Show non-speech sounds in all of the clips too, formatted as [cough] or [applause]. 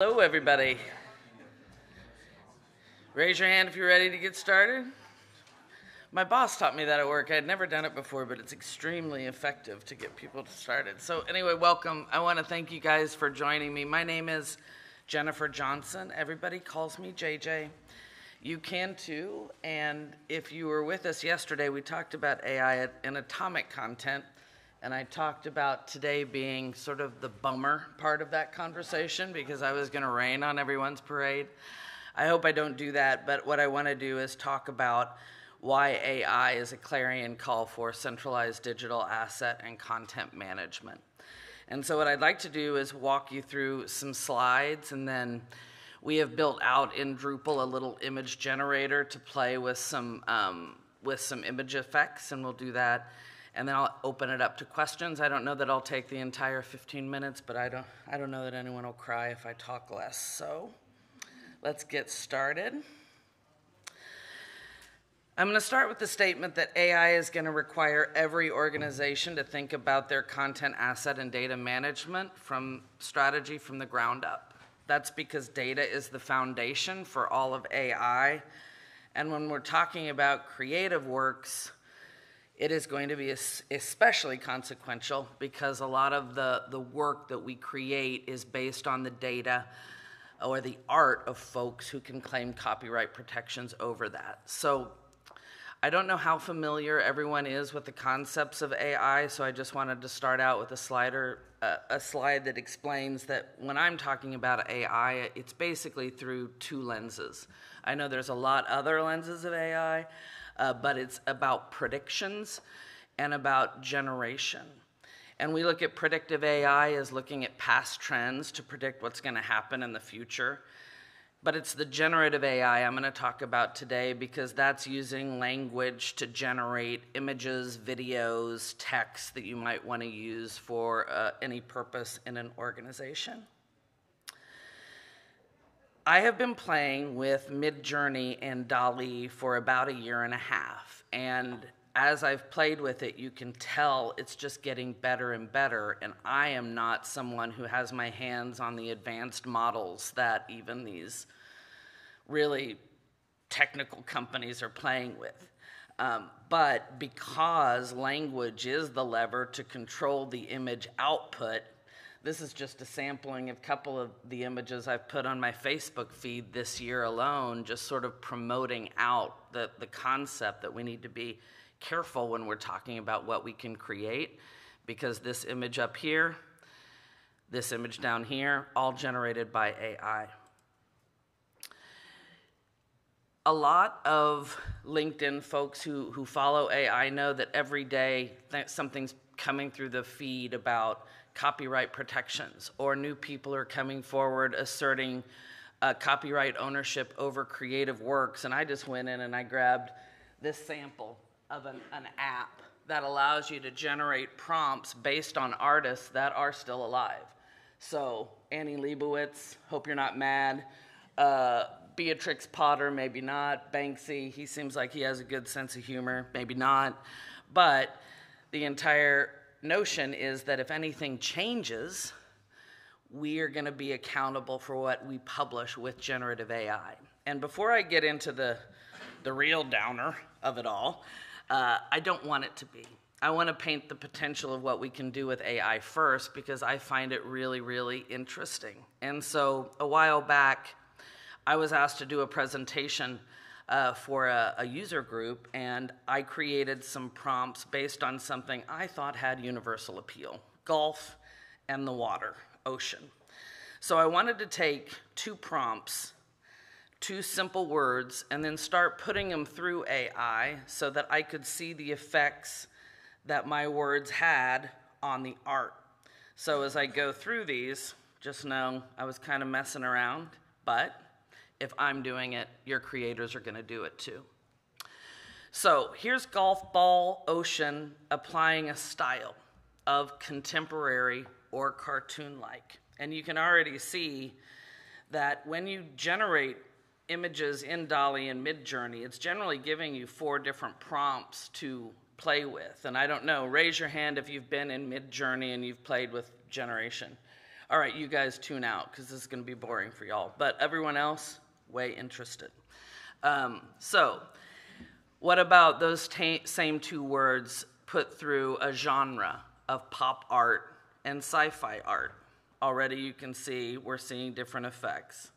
Hello, everybody. Raise your hand if you're ready to get started. My boss taught me that at work. I had never done it before, but it's extremely effective to get people started. So, anyway, welcome. I want to thank you guys for joining me. My name is Jennifer Johnson. Everybody calls me JJ. You can too. And if you were with us yesterday, we talked about AI and atomic content. And I talked about today being sort of the bummer part of that conversation because I was going to rain on everyone's parade. I hope I don't do that, but what I want to do is talk about why AI is a clarion call for centralized digital asset and content management. And so, what I'd like to do is walk you through some slides, and then we have built out in Drupal a little image generator to play with some um, with some image effects, and we'll do that and then I'll open it up to questions. I don't know that I'll take the entire 15 minutes, but I don't, I don't know that anyone will cry if I talk less. So let's get started. I'm going to start with the statement that AI is going to require every organization to think about their content asset and data management from strategy from the ground up. That's because data is the foundation for all of AI. And when we're talking about creative works, it is going to be especially consequential because a lot of the, the work that we create is based on the data or the art of folks who can claim copyright protections over that. So I don't know how familiar everyone is with the concepts of AI, so I just wanted to start out with a slider, uh, a slide that explains that when I'm talking about AI, it's basically through two lenses. I know there's a lot other lenses of AI, uh, but it's about predictions and about generation. And we look at predictive AI as looking at past trends to predict what's going to happen in the future. But it's the generative AI I'm going to talk about today because that's using language to generate images, videos, text that you might want to use for uh, any purpose in an organization. I have been playing with Midjourney and DALL-E for about a year and a half. And as I've played with it, you can tell it's just getting better and better. And I am not someone who has my hands on the advanced models that even these really technical companies are playing with. Um, but because language is the lever to control the image output, this is just a sampling of a couple of the images I've put on my Facebook feed this year alone, just sort of promoting out the, the concept that we need to be careful when we're talking about what we can create, because this image up here, this image down here, all generated by AI. A lot of LinkedIn folks who, who follow AI know that every day something's coming through the feed about copyright protections, or new people are coming forward asserting uh, copyright ownership over creative works. And I just went in and I grabbed this sample of an, an app that allows you to generate prompts based on artists that are still alive. So, Annie Leibovitz, hope you're not mad. Uh, Beatrix Potter, maybe not. Banksy, he seems like he has a good sense of humor, maybe not. But the entire notion is that if anything changes, we are going to be accountable for what we publish with generative AI. And before I get into the, the real downer of it all, uh, I don't want it to be. I want to paint the potential of what we can do with AI first because I find it really, really interesting. And so a while back, I was asked to do a presentation uh, for a, a, user group, and I created some prompts based on something I thought had universal appeal golf and the water, ocean. So I wanted to take two prompts, two simple words, and then start putting them through AI so that I could see the effects that my words had on the art. So as I go through these, just know I was kind of messing around, but if I'm doing it, your creators are going to do it too. So here's golf ball ocean applying a style of contemporary or cartoon like. And you can already see that when you generate images in DALL-E and Midjourney, it's generally giving you four different prompts to play with. And I don't know, raise your hand if you've been in Midjourney and you've played with generation. All right, you guys tune out because this is going to be boring for y'all. But everyone else, way interested. Um, so, what about those same two words put through a genre of pop art and sci fi art? Already you can see we're seeing different effects.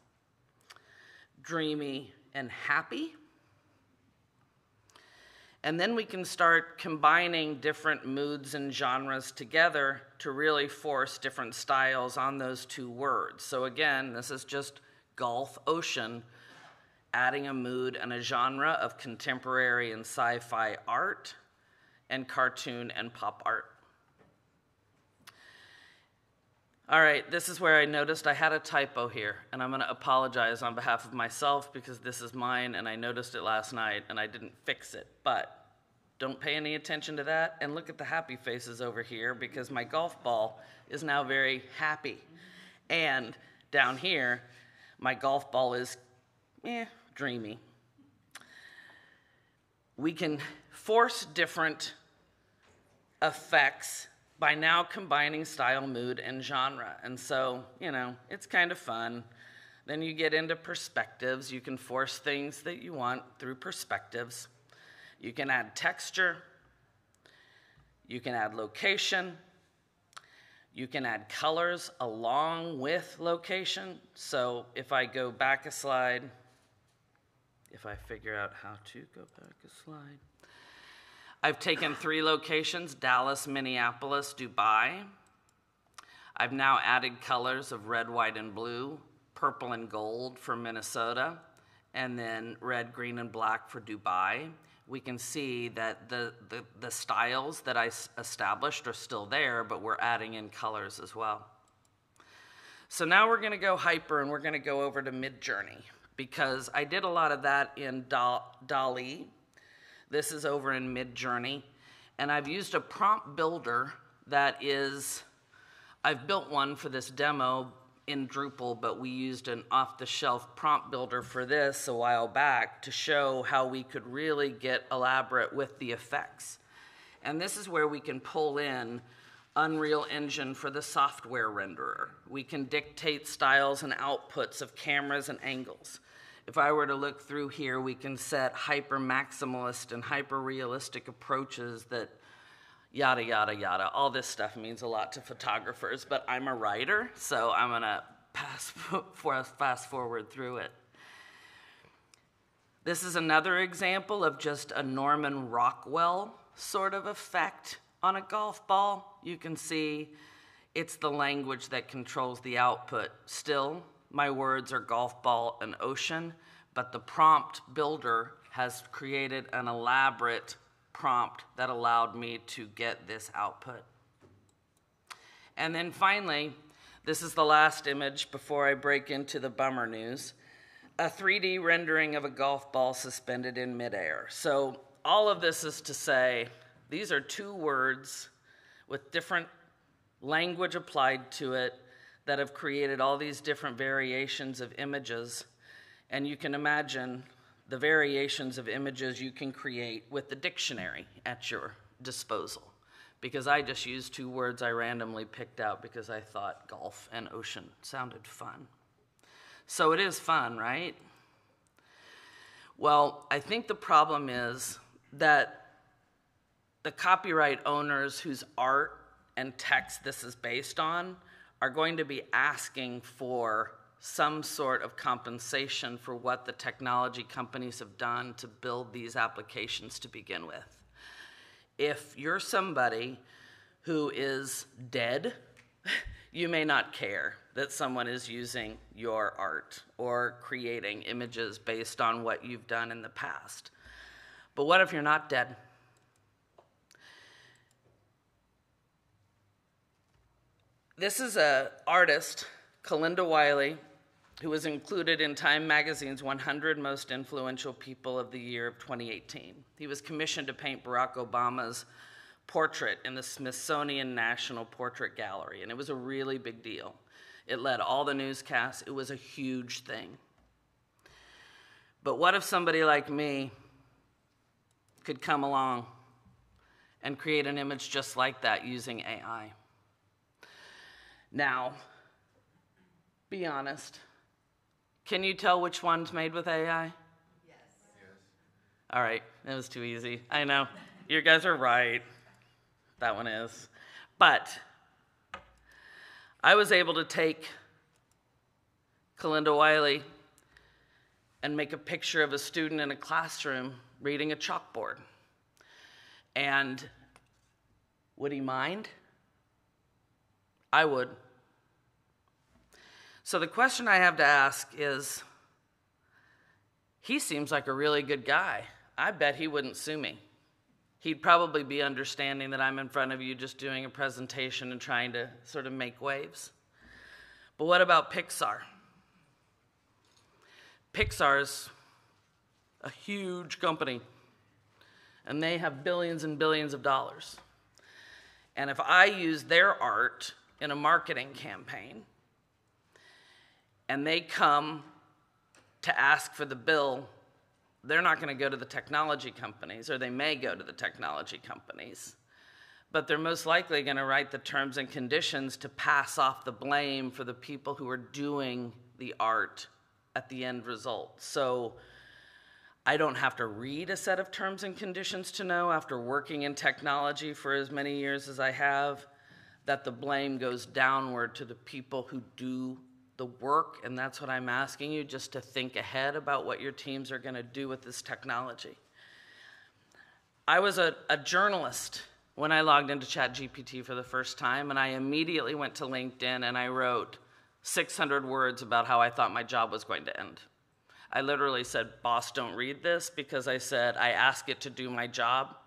Dreamy and happy. And then we can start combining different moods and genres together to really force different styles on those two words. So, again, this is just Gulf Ocean adding a mood and a genre of contemporary and sci fi art and cartoon and pop art. All right, this is where I noticed I had a typo here, and I'm going to apologize on behalf of myself because this is mine and I noticed it last night and I didn't fix it. But don't pay any attention to that and look at the happy faces over here because my golf ball is now very happy. And down here, my golf ball is eh, dreamy. We can force different effects by now combining style, mood, and genre. And so, you know, it's kind of fun. Then you get into perspectives. You can force things that you want through perspectives. You can add texture. You can add location. You can add colors along with location. So if I go back a slide, if I figure out how to go back a slide. I've taken three locations Dallas, Minneapolis, Dubai. I've now added colors of red, white, and blue, purple and gold for Minnesota, and then red, green, and black for Dubai. We can see that the, the, the styles that I established are still there, but we're adding in colors as well. So now we're going to go hyper and we're going to go over to Midjourney because I did a lot of that in DALL-E this is over in Midjourney. And I've used a prompt builder that is, I've built one for this demo in Drupal, but we used an off the shelf prompt builder for this a while back to show how we could really get elaborate with the effects. And this is where we can pull in Unreal Engine for the software renderer. We can dictate styles and outputs of cameras and angles if I were to look through here, we can set hyper maximalist and hyper realistic approaches that yada, yada, yada. All this stuff means a lot to photographers, but I'm a writer, so I'm to pass [laughs] fast forward through it. This is another example of just a Norman Rockwell sort of effect on a golf ball. You can see it's the language that controls the output. Still, my words are golf ball and ocean, but the prompt builder has created an elaborate prompt that allowed me to get this output. And then finally, this is the last image before I break into the bummer news a 3D rendering of a golf ball suspended in midair. So, all of this is to say these are two words with different language applied to it that have created all these different variations of images. And you can imagine the variations of images you can create with the dictionary at your disposal. Because I just used two words I randomly picked out because I thought golf and ocean sounded fun. So it is fun, right? Well, I think the problem is that the copyright owners whose art and text this is based on are going to be asking for some sort of compensation for what the technology companies have done to build these applications to begin with. If you're somebody who is dead, [laughs] you may not care that someone is using your art or creating images based on what you've done in the past. But what if you're not dead? This is an artist, Kehinde Wiley, who was included in Time Magazine's 100 Most Influential People of the Year of 2018. He was commissioned to paint Barack Obama's portrait in the Smithsonian National Portrait Gallery, and it was a really big deal. It led all the newscasts, it was a huge thing. But what if somebody like me could come along and create an image just like that using AI? Now, Be honest. Can you tell which one's made with AI? Yes. yes. All right, that was too easy. I know. You guys are right. That one is. But I was able to take Kehinde Wiley and make a picture of a student in a classroom reading a chalkboard. And would he mind? I would. So the question I have to ask is he seems like a really good guy. I bet he wouldn't sue me. He'd probably be understanding that I'm in front of you just doing a presentation and trying to sort of make waves. But what about Pixar? Pixar's a huge company, and they have billions and billions of dollars. And if I use their art in a marketing campaign, and they come to ask for the bill, they're not going to go to the technology companies, or they may go to the technology companies. But they're most likely going to write the terms and conditions to pass off the blame for the people who are doing the art at the end result. So I don't have to read a set of terms and conditions to know, after working in technology for as many years as I have, that the blame goes downward to the people who do the work. And that's what I'm asking you just to think ahead about what your teams are going to do with this technology. I was a, a journalist when I logged into ChatGPT for the first time, and I immediately went to LinkedIn and I wrote, 600 words about how I thought my job was going to end. I literally said, Boss, don't read this because I said, I ask it to do my job.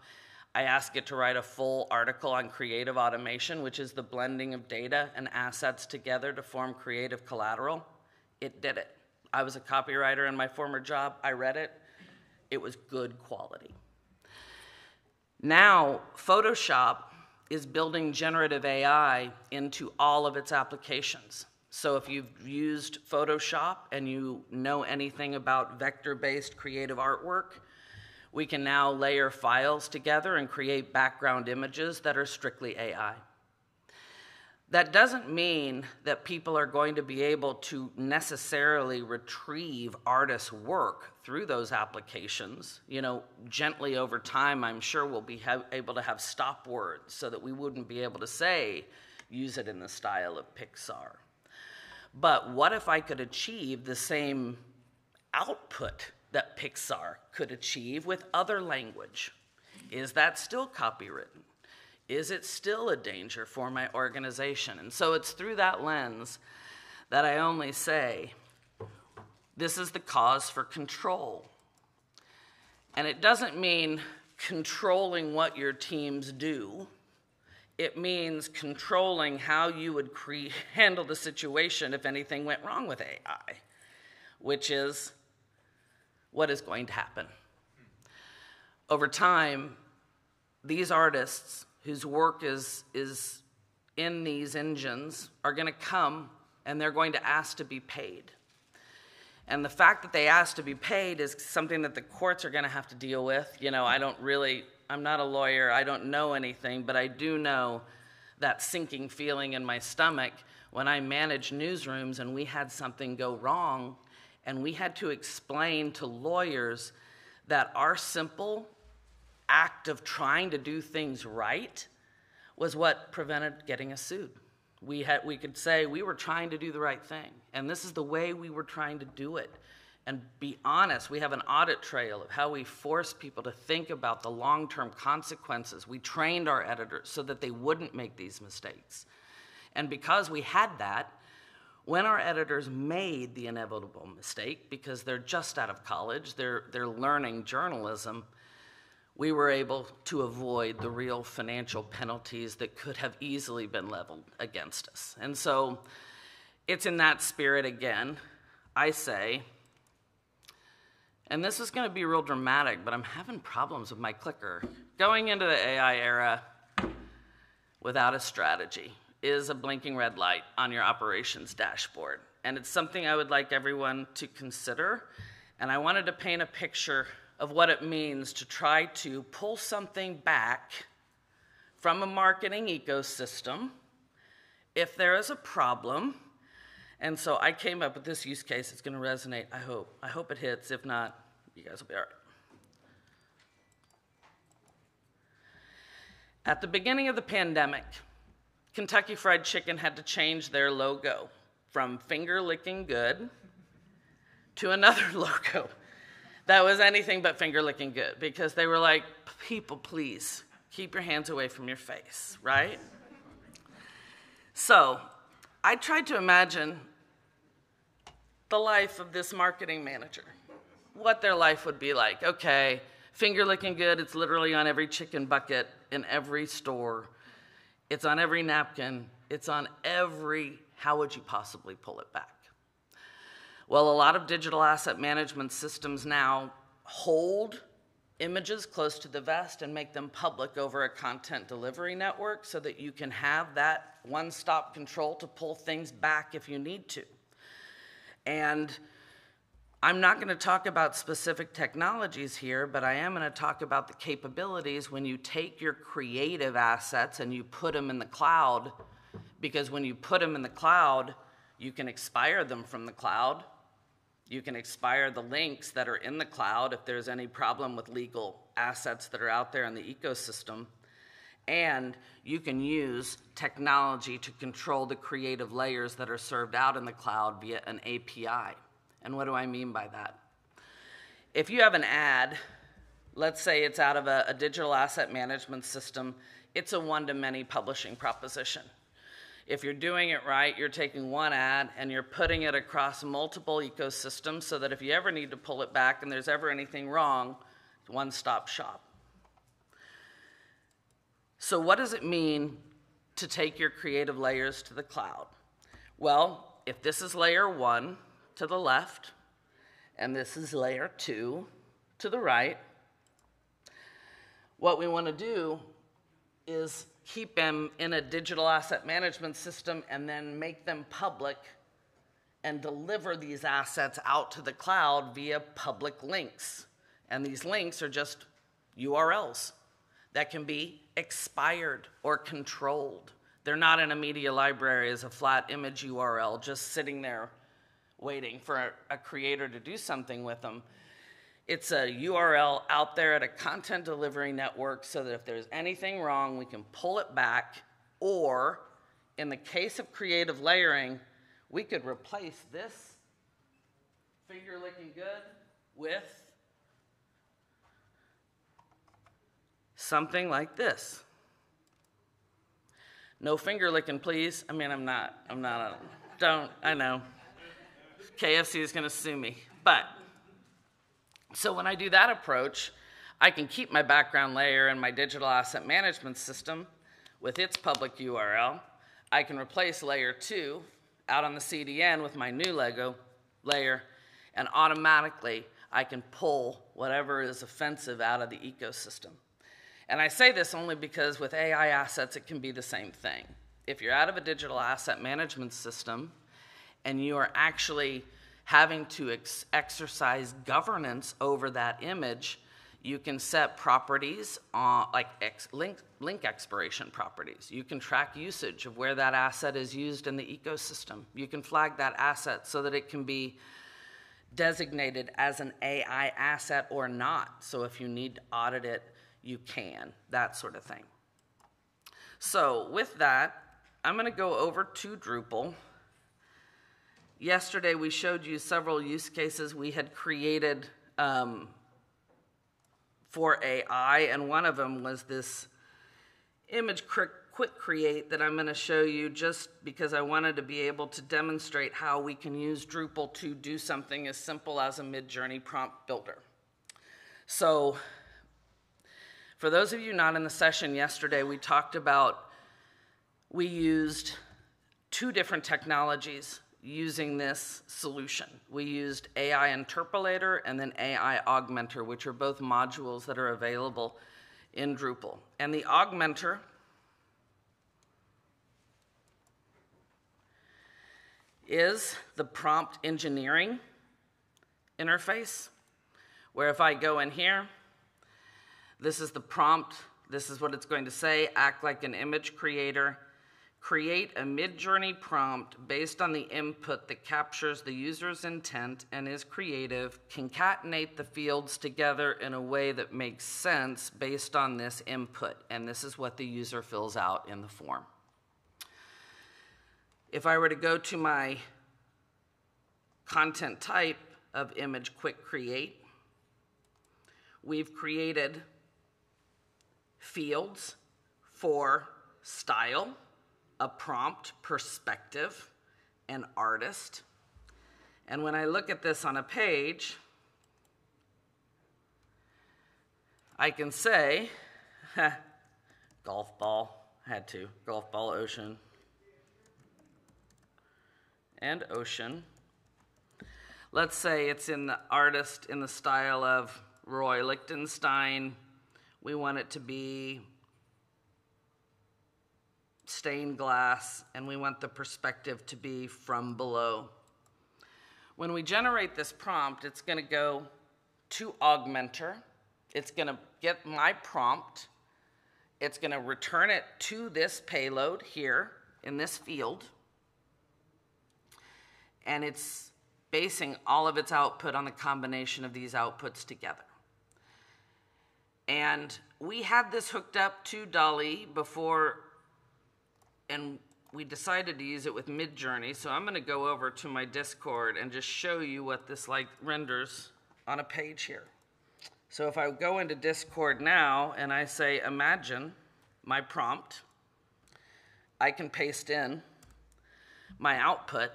I ask it to write a full article on creative automation, which is the blending of data and assets together to form creative collateral. It did it. I was a copywriter in my former job. I read it. It was good quality. Now, Photoshop is building generative AI into all of its applications. So if you've used Photoshop and you know anything about vector-based creative artwork, we can now layer files together and create background images that are strictly AI. That doesn't mean that people are going to be able to necessarily retrieve artists' work through those applications. You know, gently over time, I'm sure we'll be able to have stop words so that we wouldn't be able to say, use it in the style of Pixar. But what if I could achieve the same output that Pixar could achieve with other language? Is that still copywritten? Is it still a danger for my organization? And so it's through that lens that I only say this is the cause for control. And it doesn't mean controlling what your teams do it means controlling how you would [laughs] handle the situation if anything went wrong with AI, which is what is going to happen. Over time, these artists whose work is, is in these engines are going to come and they're going to ask to be paid. And the fact that they ask to be paid is something that the courts are going to have to deal with. You know, I don't really I'm not a lawyer, I don't know anything, but I do know that sinking feeling in my stomach when I managed newsrooms and we had something go wrong and we had to explain to lawyers that our simple act of trying to do things right was what prevented getting us sued. We, had, we could say we were trying to do the right thing, and this is the way we were trying to do it and be honest. We have an audit trail of how we force people to think about the long term consequences. We trained our editors so that they wouldn't make these mistakes. And because we had that, when our editors made the inevitable mistake, because they're just out of college, they're, they're learning journalism, we were able to avoid the real financial penalties that could have easily been leveled against us. And so it's in that spirit again, I say, and this is going to be real dramatic, but I'm having problems with my clicker. Going into the AI era without a strategy is a blinking red light on your operations dashboard. And it's something I would like everyone to consider. And I wanted to paint a picture of what it means to try to pull something back from a marketing ecosystem if there is a problem And so I came up with this use case. It's going to resonate, I hope. I hope it hits. If not, you guys will be all right. At the beginning of the pandemic, Kentucky Fried Chicken had to change their logo from finger licking good to another [laughs] logo that was anything but finger licking good because they were like, people, please keep your hands away from your face, right? So I tried to imagine the life of this marketing manager, what their life would be like. Okay, finger licking good, it's literally on every chicken bucket in every store, it's on every napkin, it's on every, how would you possibly pull it back? Well, a lot of digital asset management systems now hold images close to the vest and make them public over a content delivery network so that you can have that one stop control to pull things back if you need to. And I'm not going to talk about specific technologies here, but I am going to talk about the capabilities when you take your creative assets and you put them in the cloud, because when you put them in the cloud, you can expire them from the cloud. You can expire the links that are in the cloud if there's any problem with legal assets that are out there in the ecosystem. And you can use technology to control the creative layers that are served out in the cloud via an API. And what do I mean by that? If you have an ad, let's say it's out of a, a digital asset management system, it's a one to many publishing proposition. If you're doing it right, you're taking one ad and you're putting it across multiple ecosystems so that if you ever need to pull it back and there's ever anything wrong, one stop shop. So, what does it mean to take your creative layers to the cloud? Well, if this is layer one, to the left, and this is layer two to the right. What we want to do is keep them in a digital asset management system and then make them public and deliver these assets out to the cloud via public links. And these links are just URLs that can be expired or controlled. They're not in a media library as a flat image URL just sitting there waiting for a, creator to do something with them. It's a URL out there at a content delivery network so that if there's anything wrong, we can pull it back. Or, in the case of creative layering, we could replace this finger licking good with something like this. No finger licking, please. I mean, I'm not, I'm not, a, don't, I know. KFC is going to sue me. But, so when I do that approach, I can keep my background layer in my digital asset management system with its public URL. I can replace layer two out on the CDN with my new logo layer, and automatically I can pull whatever is offensive out of the ecosystem. And I say this only because with AI assets, it can be the same thing. If you're out of a digital asset management system, and you are actually having to ex- exercise governance over that image, you can set properties on, like ex- link, link expiration properties. You can track usage of where that asset is used in the ecosystem. You can flag that asset so that it can be designated as an AI asset or not. So if you need to audit it, you can, that sort of thing. So with that, I'm going to go over to Drupal. Yesterday, we showed you several use cases we had created um, for AI, and one of them was this image quick create that I'm going to show you just because I wanted to be able to demonstrate how we can use Drupal to do something as simple as a Midjourney prompt builder. So, for those of you not in the session yesterday, we talked about we used two different technologies using this solution. We used AI Interpolator and then AI Augmenter, which are both modules that are available in Drupal. And the Augmenter is the prompt engineering interface, where if I go in here, this is the prompt, this is what it's going to say, act like an image creator, create a Midjourney prompt based on the input that captures the user's intent and is creative, concatenate the fields together in a way that makes sense based on this input. And this is what the user fills out in the form. If I were to go to my content type of image quick create, we've created fields for style, a prompt, perspective, an artist. And when I look at this on a page, I can say, [laughs] golf ball, had to, golf ball ocean, and ocean. Let's say it's in the artist in the style of Roy Lichtenstein. We want it to be stained glass, and we want the perspective to be from below. When we generate this prompt, it's going to go to Augmenter. It's going to get my prompt. It's going to return it to this payload here in this field. And it's basing all of its output on the combination of these outputs together. And we had this hooked up to DALL-E before and we decided to use it with Midjourney. So I'm going to go over to my Discord and just show you what this like renders on a page here. So if I go into Discord now and I say imagine my prompt, I can paste in my output.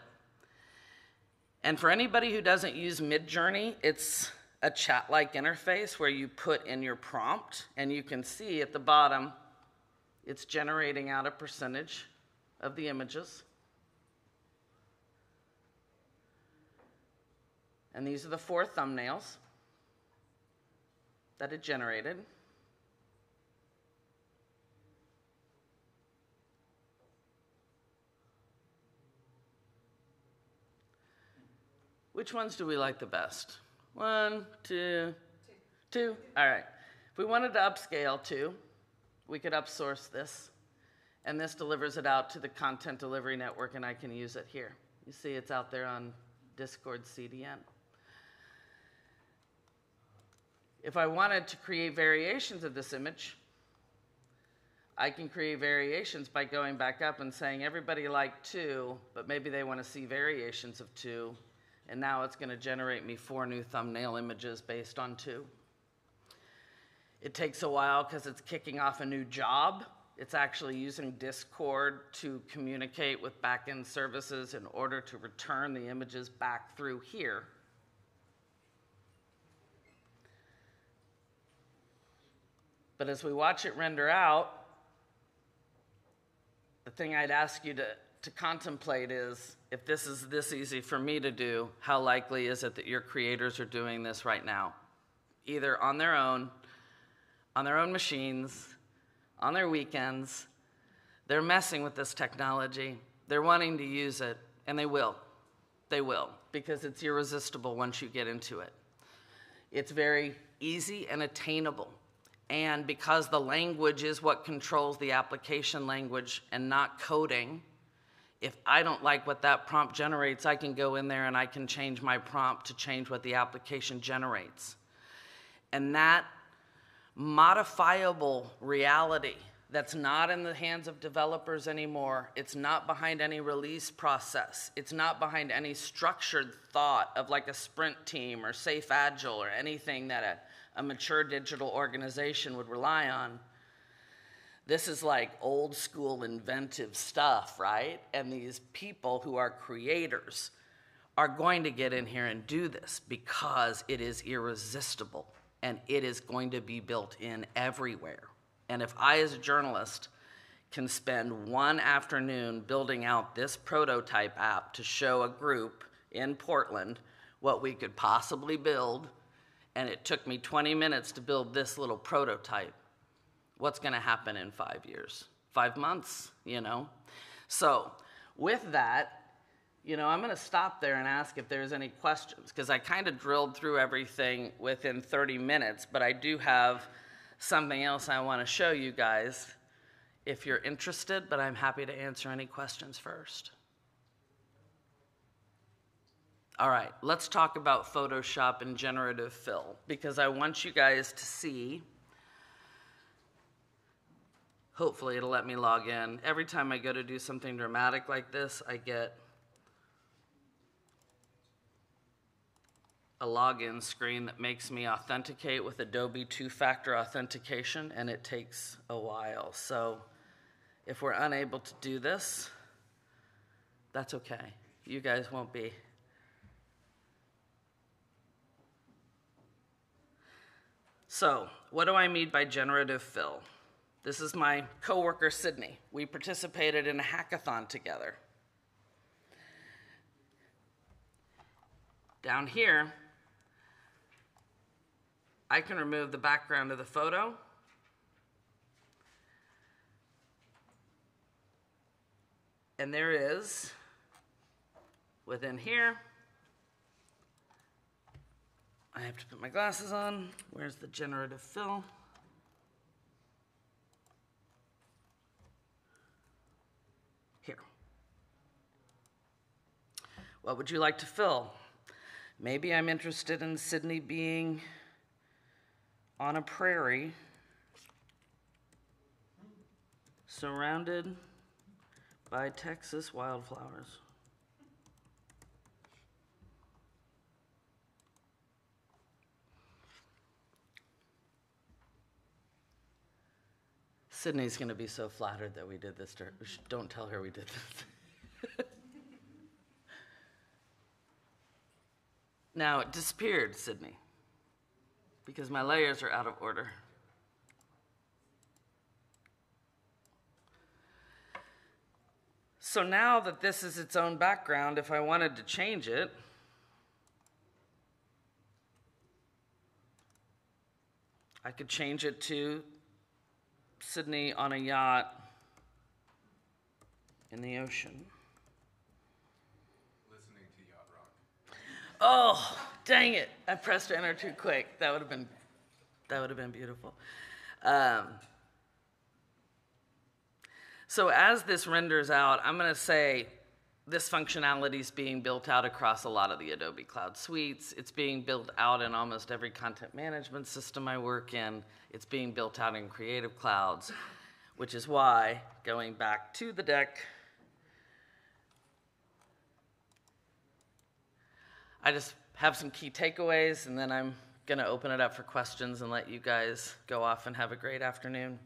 And for anybody who doesn't use Midjourney, it's a chat-like interface where you put in your prompt and you can see at the bottom it's generating out a percentage of the images. And these are the four thumbnails that it generated. Which ones do we like the best? One, two, two. All right. If we wanted to upscale to, we could upsource this, and this delivers it out to the content delivery network, and I can use it here. You see it's out there on Discord CDN. If I wanted to create variations of this image, I can create variations by going back up and saying everybody liked two, but maybe they want to see variations of two, and now it's going to generate me four new thumbnail images based on two. It takes a while because it's kicking off a new job. It's actually using Discord to communicate with backend services in order to return the images back through here. But as we watch it render out, the thing I'd ask you to, to contemplate is if this is this easy for me to do, how likely is it that your creators are doing this right now? Either on their own on their own machines, on their weekends. They're messing with this technology. They're wanting to use it, and they will. They will, because it's irresistible once you get into it. It's very easy and attainable. And because the language is what controls the application language and not coding, if I don't like what that prompt generates, I can go in there and I can change my prompt to change what the application generates. And that modifiable reality that's not in the hands of developers anymore. It's not behind any release process. It's not behind any structured thought of like a sprint team or safe agile or anything that a, a mature digital organization would rely on. This is like old school inventive stuff, right? And these people who are creators are going to get in here and do this because it is irresistible and it is going to be built in everywhere. And if I, as a journalist, can spend one afternoon building out this prototype app to show a group in Portland what we could possibly build, and it took me 20 minutes to build this little prototype, what's going to happen in five years? Five months, you know? So, with that, you know, I'm going to stop there and ask if there's any questions because I kind of drilled through everything within 30 minutes, but I do have something else I want to show you guys if you're interested, but I'm happy to answer any questions first. All right, let's talk about Photoshop and generative fill because I want you guys to see. Hopefully, it'll let me log in. Every time I go to do something dramatic like this, I get a login screen that makes me authenticate with Adobe two factor authentication, and it takes a while. So, if we're unable to do this, that's okay. You guys won't be. So, what do I mean by generative fill? This is my coworker Sydney. We participated in a hackathon together. Down here, I can remove the background of the photo. And there is, within here, I have to put my glasses on. Where's the generative fill? Here. What would you like to fill? Maybe I'm interested in Sydney being on a prairie surrounded by Texas wildflowers. Sydney's going to be so flattered that we did this to her. Don't tell her we did this. [laughs] now, it disappeared, Sydney because my layers are out of order. So now that this is its own background, if I wanted to change it, I could change it to Sydney on a yacht in the ocean. Listening to yacht rock. Oh, Dang it! I pressed enter too quick. That would have been, that would have been beautiful. Um, so as this renders out, I'm going to say this functionality is being built out across a lot of the Adobe Cloud suites. It's being built out in almost every content management system I work in. It's being built out in Creative Clouds, which is why, going back to the deck, I just have some key takeaways, and then I'm going to open it up for questions and let you guys go off and have a great afternoon.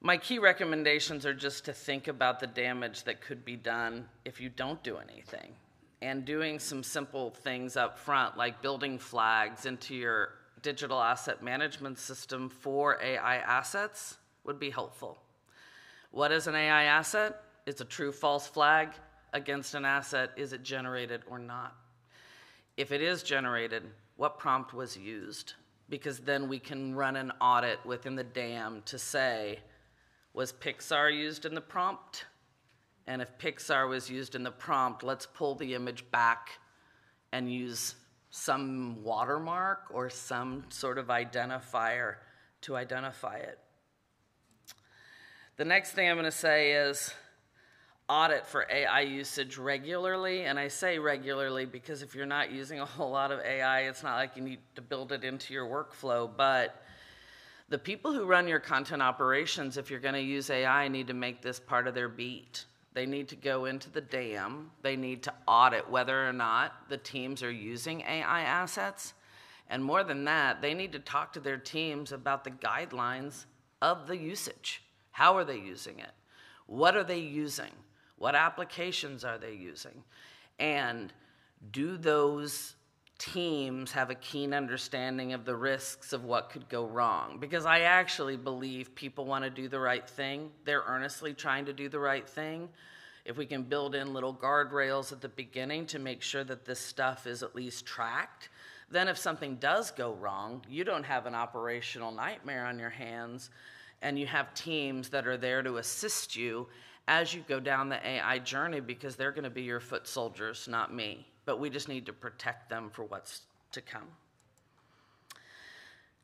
My key recommendations are just to think about the damage that could be done if you don't do anything and doing some simple things up front, like building flags into your digital asset management system for AI assets, would be helpful. What is an AI asset? It's a true false flag against an asset. Is it generated or not? If it is generated, what prompt was used? Because then we can run an audit within the DAM to say, was Pixar used in the prompt? And if Pixar was used in the prompt, let's pull the image back and use some watermark or some sort of identifier to identify it. The next thing I'm going to say is audit for AI usage regularly. And I say regularly because if you're not using a whole lot of AI, it's not like you need to build it into your workflow. But the people who run your content operations, if you're going to use AI, need to make this part of their beat. They need to go into the DAM. They need to audit whether or not the teams are using AI assets. And more than that, they need to talk to their teams about the guidelines of the usage. How are they using it? What are they using? What applications are they using? And do those teams have a keen understanding of the risks of what could go wrong? Because I actually believe people want to do the right thing. They're earnestly trying to do the right thing. If we can build in little guardrails at the beginning to make sure that this stuff is at least tracked, then if something does go wrong, you don't have an operational nightmare on your hands and you have teams that are there to assist you as you go down the AI journey because they're going to be your foot soldiers, not me. But we just need to protect them for what's to come.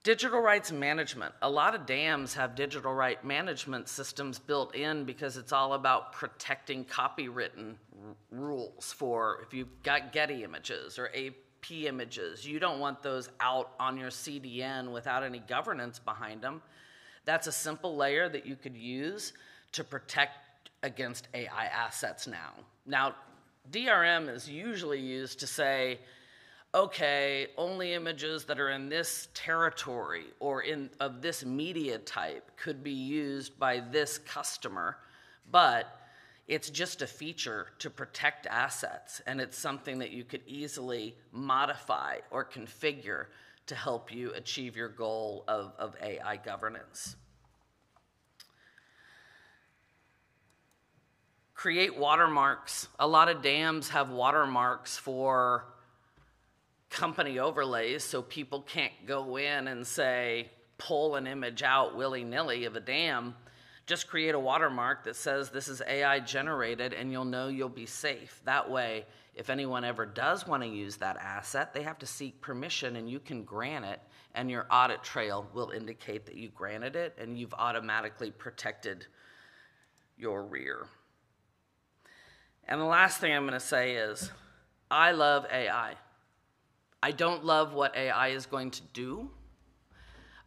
Digital rights management. A lot of DAMs have digital right management systems built in because it's all about protecting copywritten r- rules for if you've got Getty images or AP images. You don't want those out on your CDN without any governance behind them. That's a simple layer that you could use to protect against AI assets now. Now, DRM is usually used to say, okay, only images that are in this territory or in of this media type could be used by this customer, but it's just a feature to protect assets, and it's something that you could easily modify or configure to help you achieve your goal of, of AI governance. Create watermarks. A lot of DAMs have watermarks for company overlays so people can't go in and say, pull an image out willy nilly of a DAM. Just create a watermark that says this is AI generated and you'll know you'll be safe. That way, if anyone ever does want to use that asset, they have to seek permission and you can grant it, and your audit trail will indicate that you granted it and you've automatically protected your rear. And the last thing I'm going to say is I love AI. I don't love what AI is going to do.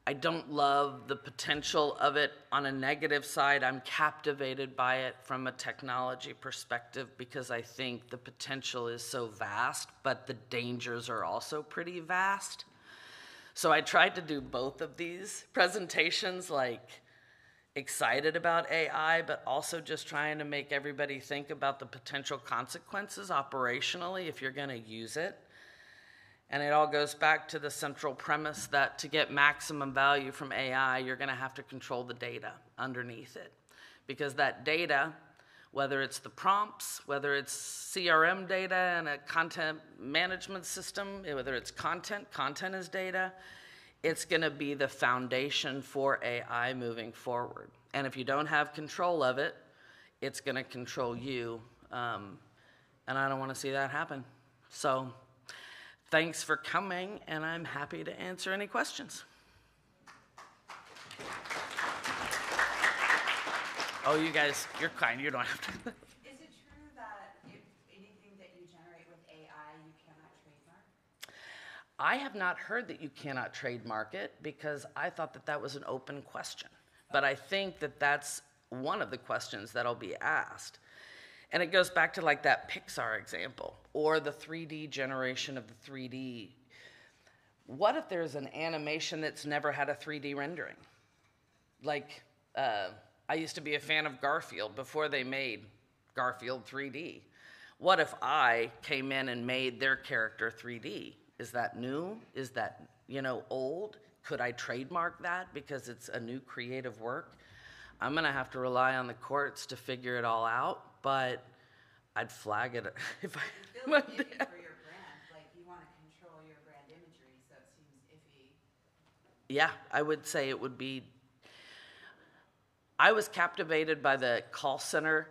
I don't love the potential of it on a negative side. I'm captivated by it from a technology perspective because I think the potential is so vast, but the dangers are also pretty vast. So I tried to do both of these presentations, like excited about AI, but also just trying to make everybody think about the potential consequences operationally if you're going to use it. And it all goes back to the central premise that to get maximum value from AI, you're going to have to control the data underneath it. Because that data, whether it's the prompts, whether it's CRM data and a content management system, whether it's content, content is data, it's going to be the foundation for AI moving forward. And if you don't have control of it, it's going to control you. Um, and I don't want to see that happen. So, Thanks for coming, and I'm happy to answer any questions. Oh, you guys, you're kind. You don't have to. [laughs] Is it true that if anything that you generate with AI, you cannot trademark? I have not heard that you cannot trademark it because I thought that that was an open question. But I think that that's one of the questions that'll be asked. And it goes back to like that Pixar example or the 3D generation of the 3D. What if there's an animation that's never had a 3D rendering? Like, uh, I used to be a fan of Garfield before they made Garfield 3D. What if I came in and made their character 3D? Is that new? Is that, you know, old? Could I trademark that because it's a new creative work? I'm going to have to rely on the courts to figure it all out but I'd flag it [laughs] if I. For your brand, like you want to control your brand imagery, so it seems iffy. Yeah, I would say it would be. I was captivated by the call center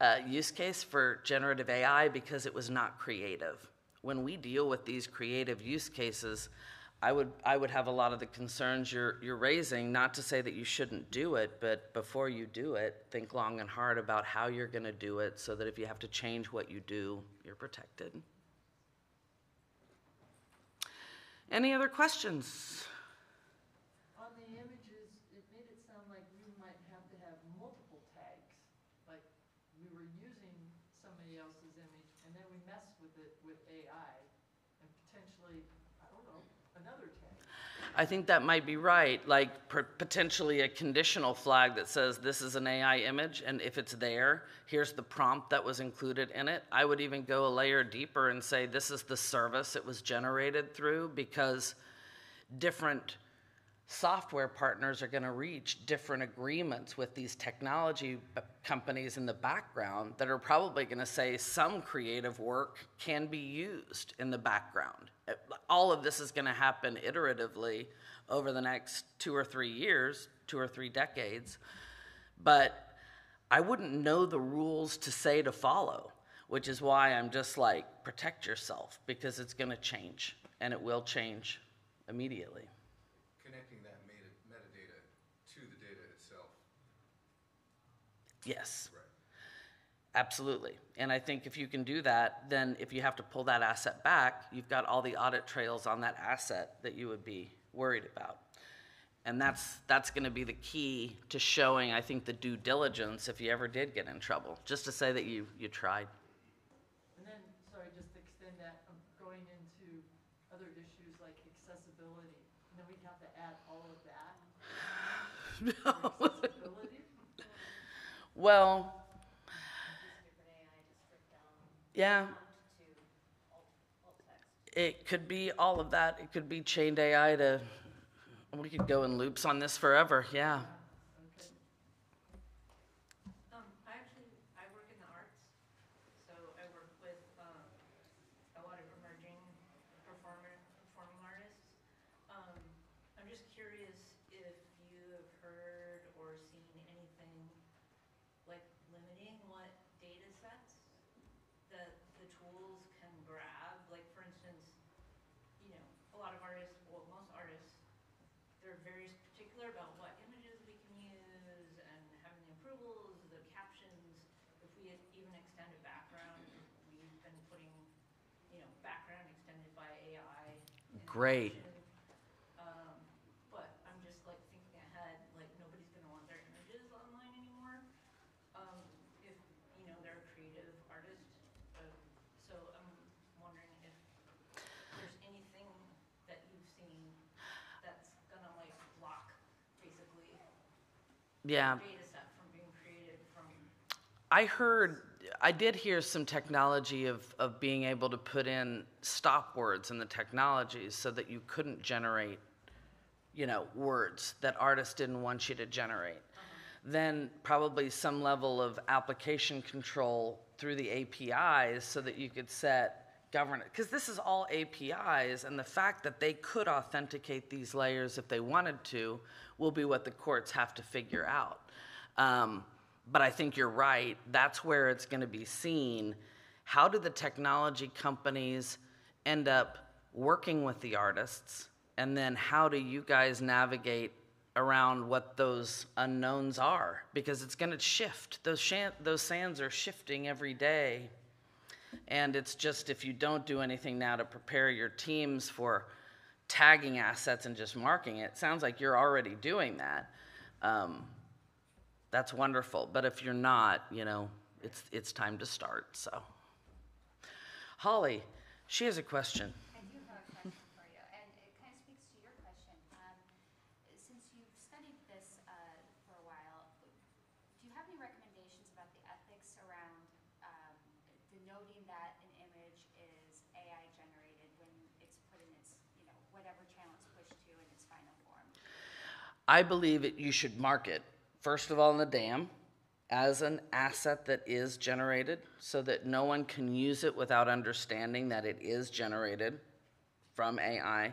uh, use case for generative AI because it was not creative. When we deal with these creative use cases, I would I would have a lot of the concerns you're you're raising. Not to say that you shouldn't do it, but before you do it, think long and hard about how you're going to do it, so that if you have to change what you do, you're protected. Any other questions? On the images, it made it sound like we might have to have multiple tags, like we were using somebody else's image and then we messed with it with AI and potentially another tag. I think that might be right, like potentially a conditional flag that says this is an AI image, and if it's there, here's the prompt that was included in it. I would even go a layer deeper and say this is the service it was generated through because different software partners are going to reach different agreements with these technology uh, companies in the background that are probably going to say some creative work can be used in the background all of this is going to happen iteratively over the next two or three years, two or three decades. But I wouldn't know the rules to say to follow, which is why I'm just like, protect yourself because it's going to change and it will change immediately. Connecting that meta- metadata to the data itself. Yes, Absolutely. And I think if you can do that, then if you have to pull that asset back, you've got all the audit trails on that asset that you would be worried about. And that's, that's going to be the key to showing, I think, the due diligence if you ever did get in trouble, just to say that you, you tried. And then, sorry, just to extend that, um, going into other issues like accessibility, and then we'd have to add all of that. [sighs] Accessibility, [laughs] Well, different AI to strip down yeah, to alt, alt text. it could be all of that. It could be chained AI to, we could go in loops on this forever, yeah. okay. Um, I actually, I work in the arts, so I work with, um, a lot of emerging performer, performing artists. Um, I'm just curious if you have heard or seen anything like limiting what data sets that the tools can grab, like for instance, you know, a lot of artists, well, most artists, they're very particular about what images we can use and having the approvals, the captions. If we had even extended background, we've been putting, you know, background extended by AI. in the Great. Um, but I'm just like thinking ahead, like nobody's gonna want their images online anymore. Um, if, you know, they're a creative artist, uh, so I'm wondering if there's anything that you've seen that's gonna like block basically Yeah. data set from being created from, I heard, I did hear some technology of, of being able to put in stop words in the technologies so that you couldn't generate, you know, words that artists didn't want you to generate. Then probably some level of application control through the APIs so that you could set governance, because this is all APIs, and the fact that they could authenticate these layers if they wanted to will be what the courts have to figure out. Um, but I think you're right. That's where it's going to be seen. How do the technology companies end up working with the artists? And then how do you guys navigate around what those unknowns are? Because it's going to shift. Those, shan- those sands are shifting every day. And it's just if you don't do anything now to prepare your teams for tagging assets and just marking it, sounds like you're already doing that. Um, that's wonderful. But if you're not, you know, it's it's time to start. So, Holly, she has a question. I do have a question for you, and it kind of speaks to your question. Um, Since you've studied this uh, for a while, do you have any recommendations about the ethics around um, denoting that an image is AI generated when it's put in its, you know, whatever channel it's pushed to in its final form? I believe it, you should mark it, first of all, in the DAM as an asset that is generated so that no one can use it without understanding that it is generated from AI.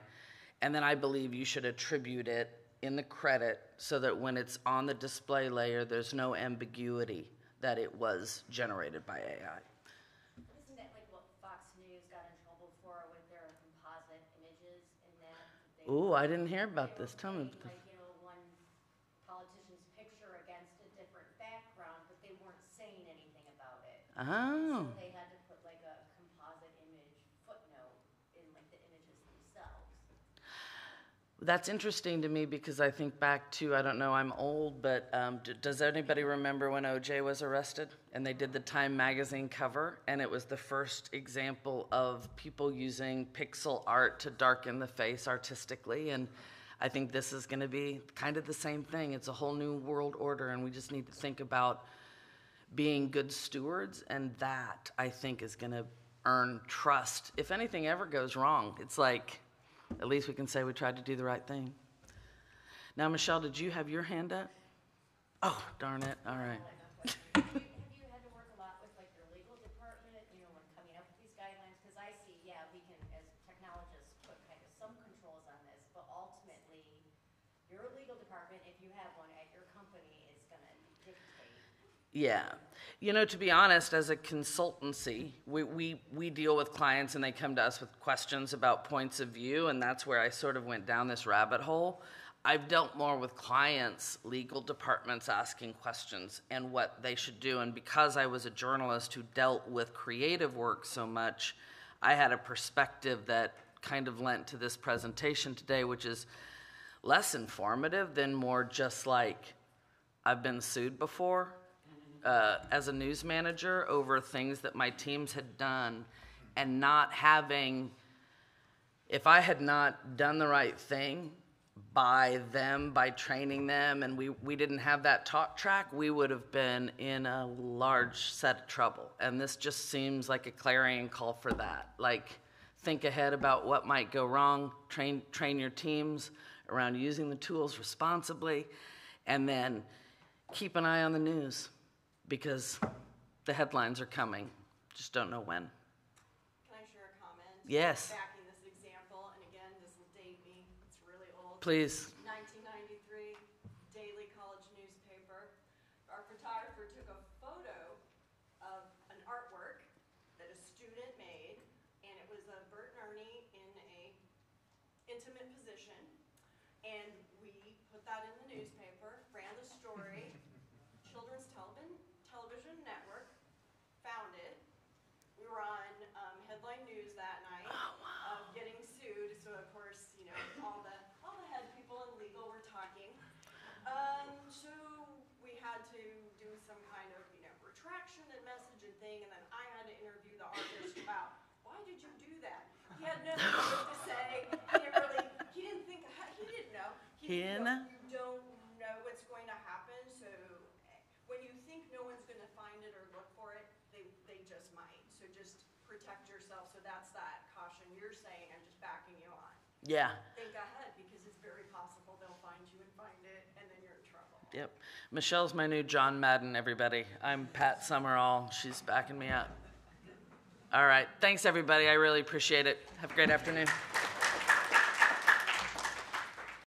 And then I believe you should attribute it in the credit so that when it's on the display layer, there's no ambiguity that it was generated by AI. Isn't that like what Fox News got in trouble for with their composite images and that? Ooh, I didn't hear about this. Tell me about this. Like, you know, one politician's picture against a different background, but they weren't saying anything about it. Oh. So they had to put like a composite image footnote in like the images themselves. That's interesting to me because I think back to, I don't know, I'm old, but um, d- does anybody remember when OJ was arrested? And they did the Time magazine cover, and it was the first example of people using pixel art to darken the face artistically. And I think this is going to be kind of the same thing. It's a whole new world order, and we just need to think about being good stewards, and that I think is going to earn trust. If anything ever goes wrong, it's like at least we can say we tried to do the right thing. Now, Michelle, did you have your hand up? Oh, darn it. All right. If you have one at your company, is gonna dictate. Yeah. You know, to be honest, as a consultancy, we, we, we deal with clients and they come to us with questions about points of view, and that's where I sort of went down this rabbit hole. I've dealt more with clients, legal departments asking questions and what they should do. And because I was a journalist who dealt with creative work so much, I had a perspective that kind of lent to this presentation today, which is less informative than more just like I've been sued before uh, as a news manager over things that my teams had done and not having if I had not done the right thing by them, by training them, and we, we didn't have that talk track, we would have been in a large set of trouble. And this just seems like a clarion call for that. Like, think ahead about what might go wrong, train, train your teams around using the tools responsibly, and then keep an eye on the news because the headlines are coming. Just don't know when. Can I share a comment? Yes. Backing this example, and again, this will date me, it's really old. Please. 1993, Daily College newspaper. Our photographer took a photo of an artwork that a student made, and it was a Bert and Ernie in a intimate position. And we put that in the newspaper, ran the story. Children's Television, Television Network found it. We were on um, headline news that night of getting sued. So of course, you know, all the all the head people in legal were talking. Um, so we had to do some kind of you know retraction and message and thing, and then I had to interview the artist about why did you do that? He had nothing to say. He didn't really. He didn't think. He didn't know. He didn't didn't know. You don't know what's going to happen. So eh, when you think no one's going to find it or look for it, they they just might. So just protect yourself. So that's that caution you're saying. I'm just backing you on. Yeah. Think ahead because it's very possible they'll find you and find it, and then you're in trouble. Yep. Michelle's my new John Madden, everybody. I'm Pat Summerall. She's backing me up. All right. Thanks, everybody. I really appreciate it. Have a great afternoon.